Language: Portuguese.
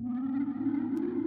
Música